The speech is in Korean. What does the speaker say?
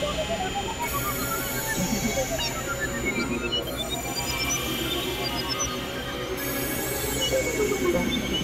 Thank you.